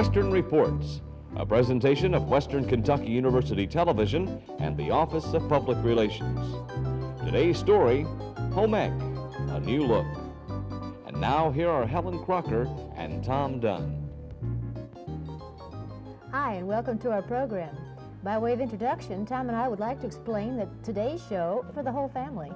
Western Reports, a presentation of Western Kentucky University Television and the Office of Public Relations. Today's story, Home Ec, a new look. And now here are Helen Crocker and Tom Dunn. Hi, and welcome to our program. By way of introduction, Tom and I would like to explain that today's show for the whole family.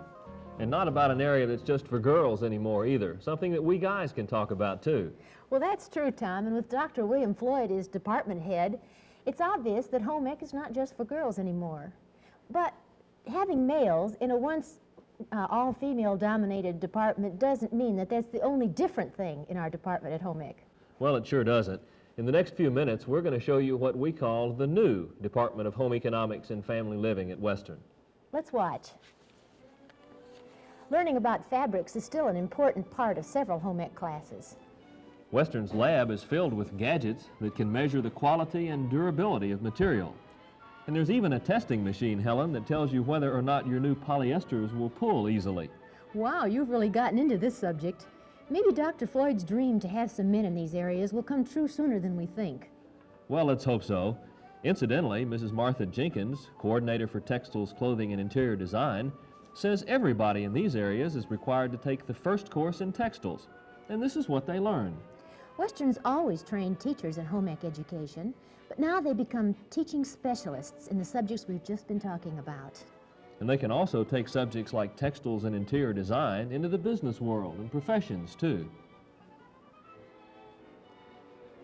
And not about an area that's just for girls anymore either. Something that we guys can talk about too. Well, that's true, Tom, and with Dr. William Floyd as department head, it's obvious that home ec is not just for girls anymore. But having males in a once uh, all-female dominated department doesn't mean that that's the only different thing in our department at home ec. Well, it sure doesn't. In the next few minutes, we're going to show you what we call the new Department of Home Economics and Family Living at Western. Let's watch. Learning about fabrics is still an important part of several home ec classes. Western's lab is filled with gadgets that can measure the quality and durability of material. And there's even a testing machine, Helen, that tells you whether or not your new polyesters will pull easily. Wow, you've really gotten into this subject. Maybe Dr. Floyd's dream to have some men in these areas will come true sooner than we think. Well, let's hope so. Incidentally, Mrs. Martha Jenkins, coordinator for textiles, clothing, and interior design, says everybody in these areas is required to take the first course in textiles. And this is what they learn. Western's always trained teachers in home ec education, but now they become teaching specialists in the subjects we've just been talking about. And they can also take subjects like textiles and interior design into the business world and professions, too.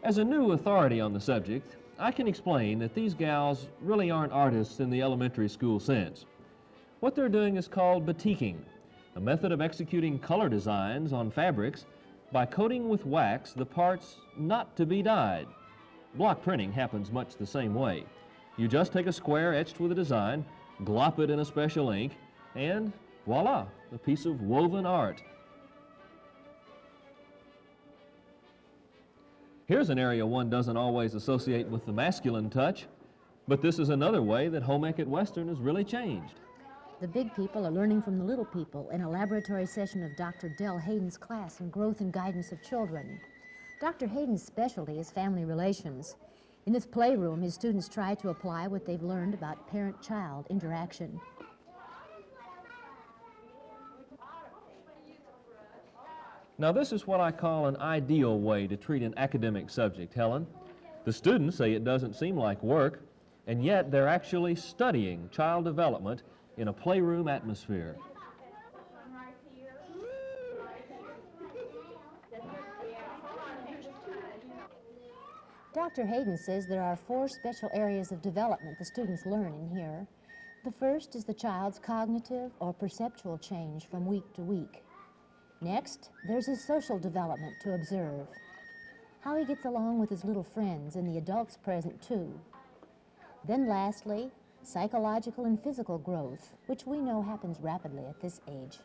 As a new authority on the subject, I can explain that these gals really aren't artists in the elementary school sense. What they're doing is called batiking, a method of executing color designs on fabrics by coating with wax the parts not to be dyed. Block printing happens much the same way. You just take a square etched with a design, glop it in a special ink, and voila, a piece of woven art. Here's an area one doesn't always associate with the masculine touch, but this is another way that home ec at Western has really changed. The big people are learning from the little people in a laboratory session of Dr. Dell Hayden's class in Growth and Guidance of Children. Dr. Hayden's specialty is family relations. In this playroom, his students try to apply what they've learned about parent-child interaction. Now this is what I call an ideal way to treat an academic subject, Helen. The students say it doesn't seem like work, and yet they're actually studying child development in a playroom atmosphere. Dr. Hayden says there are four special areas of development the students learn in here. The first is the child's cognitive or perceptual change from week to week. Next, there's his social development to observe. How he gets along with his little friends and the adults present too. Then lastly, psychological and physical growth, which we know happens rapidly at this age.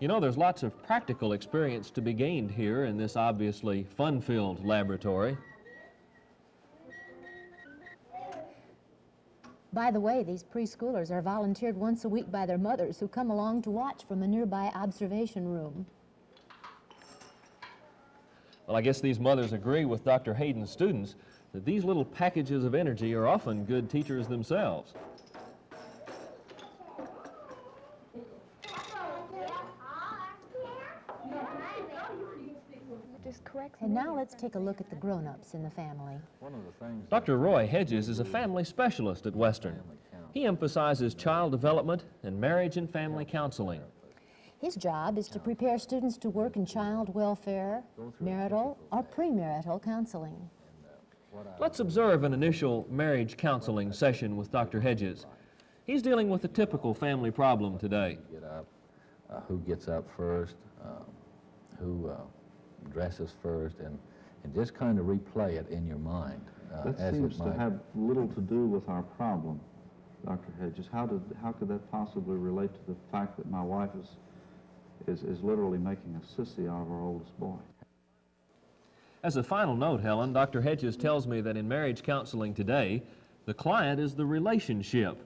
You know, there's lots of practical experience to be gained here in this obviously fun-filled laboratory. By the way, these preschoolers are volunteered once a week by their mothers who come along to watch from a nearby observation room. Well, I guess these mothers agree with Dr. Hayden's students that these little packages of energy are often good teachers themselves. And now let's take a look at the grown-ups in the family. Dr. Roy Hedges is a family specialist at Western. He emphasizes child development and marriage and family counseling. His job is to prepare students to work in child welfare, marital, or premarital counseling. Let's observe an initial marriage counseling session with Dr. Hedges. He's dealing with a typical family problem today. Get up, uh, who gets up first, um, who uh, dresses first, and, and just kind of replay it in your mind. Uh, that seems to have little to do with our problem, Dr. Hedges. How, did, how could that possibly relate to the fact that my wife is is, is literally making a sissy out of our oldest boy. As a final note, Helen, Dr. Hedges tells me that in marriage counseling today, the client is the relationship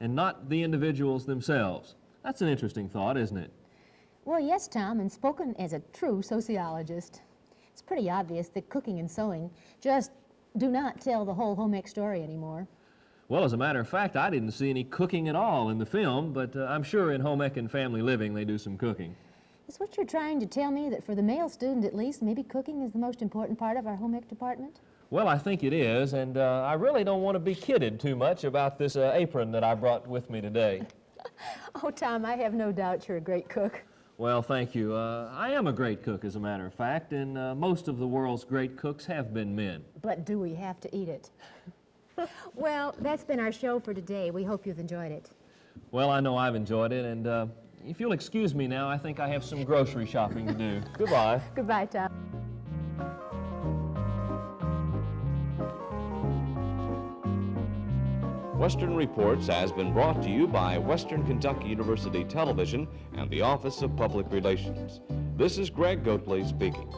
and not the individuals themselves. That's an interesting thought, isn't it? Well, yes, Tom, and spoken as a true sociologist. It's pretty obvious that cooking and sewing just do not tell the whole home ec story anymore. Well, as a matter of fact, I didn't see any cooking at all in the film, but uh, I'm sure in home ec and family living they do some cooking. Is what you're trying to tell me that for the male student at least, maybe cooking is the most important part of our home ec department? Well, I think it is, and uh, I really don't want to be kidded too much about this uh, apron that I brought with me today. oh, Tom, I have no doubt you're a great cook. Well, thank you. Uh, I am a great cook, as a matter of fact, and uh, most of the world's great cooks have been men. But do we have to eat it? well, that's been our show for today. We hope you've enjoyed it. Well, I know I've enjoyed it, and uh, if you'll excuse me now, I think I have some grocery shopping to do. Goodbye. Goodbye, Tom. Western Reports has been brought to you by Western Kentucky University Television and the Office of Public Relations. This is Greg Goatley speaking.